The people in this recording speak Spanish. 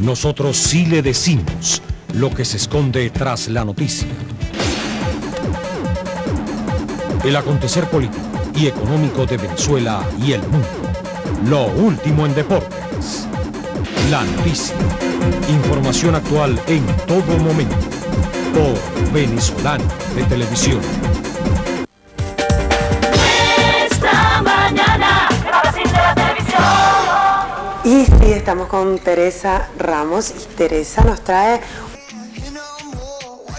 Nosotros sí le decimos lo que se esconde tras la noticia. El acontecer político y económico de Venezuela y el mundo. Lo último en deportes. La noticia. Información actual en todo momento. Por Venezolano de Televisión. Y sí, estamos con Teresa Ramos y Teresa nos trae